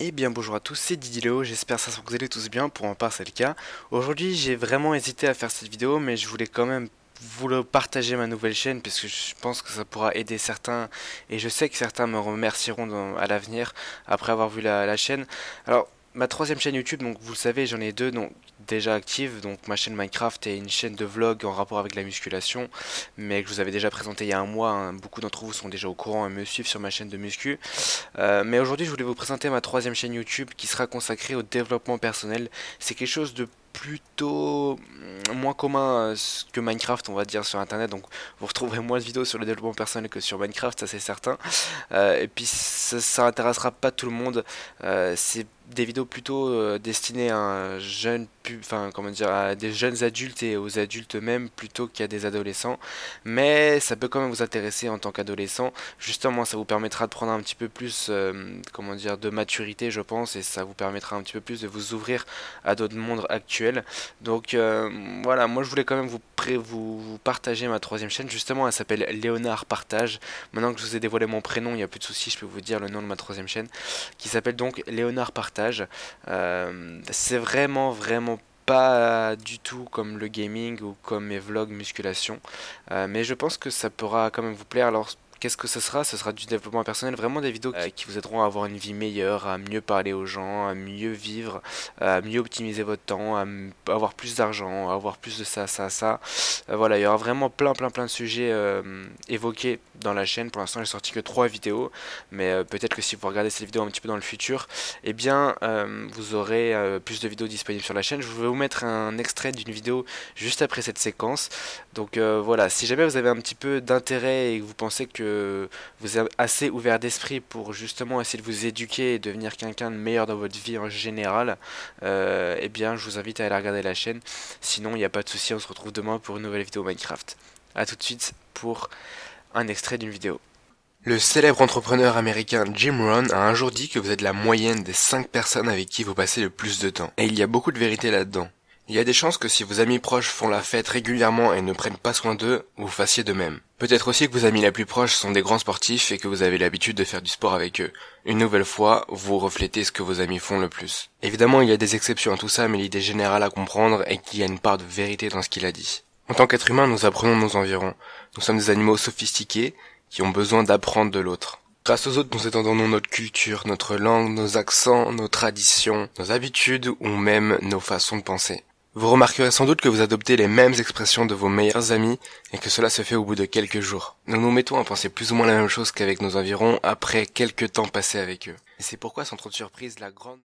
Et bien bonjour à tous, c'est Didi Léo, j'espère que vous allez tous bien, pour en part c'est le cas. Aujourd'hui j'ai vraiment hésité à faire cette vidéo mais je voulais quand même vous le partager ma nouvelle chaîne parce que je pense que ça pourra aider certains et je sais que certains me remercieront à l'avenir après avoir vu la, la chaîne. Alors ma troisième chaîne YouTube, donc vous le savez, j'en ai deux donc déjà actives, donc ma chaîne Minecraft et une chaîne de vlog en rapport avec la musculation, mais que je vous avais déjà présenté il y a un mois. Hein. Beaucoup d'entre vous sont déjà au courant et me suivent sur ma chaîne de muscu. Euh, mais aujourd'hui, je voulais vous présenter ma troisième chaîne YouTube qui sera consacrée au développement personnel. C'est quelque chose de plutôt moins commun euh, que Minecraft on va dire sur internet donc vous retrouverez moins de vidéos sur le développement personnel que sur Minecraft ça c'est certain euh, et puis ça, intéressera pas tout le monde c'est des vidéos plutôt euh, destinées à un jeune enfin comment dire, à des jeunes adultes et aux adultes eux-mêmes plutôt qu'à des adolescents. Mais ça peut quand même vous intéresser en tant qu'adolescent. Justement, ça vous permettra de prendre un petit peu plus, euh, comment dire, de maturité, je pense, et ça vous permettra un petit peu plus de vous ouvrir à d'autres mondes actuels. Donc euh, voilà, moi je voulais quand même vous, vous partager ma troisième chaîne. Justement, elle s'appelle Léonard Partage. Maintenant que je vous ai dévoilé mon prénom, il n'y a plus de soucis, je peux vous dire le nom de ma troisième chaîne, qui s'appelle donc Léonard Partage. Euh, c'est vraiment, vraiment pas du tout comme le gaming ou comme mes vlogs musculation. Euh, mais je pense que ça pourra quand même vous plaire. Alors Qu'est-ce que ce sera? Ce sera du développement personnel, vraiment des vidéos euh, qui vous aideront à avoir une vie meilleure, à mieux parler aux gens, à mieux vivre, à mieux optimiser votre temps, à avoir plus d'argent, à avoir plus de ça, ça, ça. Euh, voilà, il y aura vraiment plein, plein, plein de sujets euh, évoqués dans la chaîne. Pour l'instant, j'ai sorti que trois vidéos, mais peut-être que si vous regardez cette vidéo un petit peu dans le futur, eh bien, vous aurez plus de vidéos disponibles sur la chaîne. Je vais vous mettre un extrait d'une vidéo juste après cette séquence. Donc voilà, si jamais vous avez un petit peu d'intérêt et que vous pensez vous êtes assez ouvert d'esprit pour justement essayer de vous éduquer et devenir quelqu'un de meilleur dans votre vie en général, euh, eh bien je vous invite à aller regarder la chaîne. Sinon, il n'y a pas de souci, on se retrouve demain pour une nouvelle vidéo Minecraft. A tout de suite pour un extrait d'une vidéo. Le célèbre entrepreneur américain Jim Rohn a un jour dit que vous êtes la moyenne des 5 personnes avec qui vous passez le plus de temps. Et il y a beaucoup de vérité là-dedans. Il y a des chances que si vos amis proches font la fête régulièrement et ne prennent pas soin d'eux, vous fassiez de même. Peut-être aussi que vos amis les plus proches sont des grands sportifs et que vous avez l'habitude de faire du sport avec eux. Une nouvelle fois, vous reflétez ce que vos amis font le plus. Évidemment, il y a des exceptions à tout ça, mais l'idée générale à comprendre est qu'il y a une part de vérité dans ce qu'il a dit. En tant qu'être humain, nous apprenons nos environs. Nous sommes des animaux sophistiqués qui ont besoin d'apprendre de l'autre. Grâce aux autres, nous étendons notre culture, notre langue, nos accents, nos traditions, nos habitudes ou même nos façons de penser. Vous remarquerez sans doute que vous adoptez les mêmes expressions de vos meilleurs amis et que cela se fait au bout de quelques jours. Nous nous mettons à penser plus ou moins la même chose qu'avec nos environs après quelques temps passés avec eux. Et c'est pourquoi sans trop de surprise la grande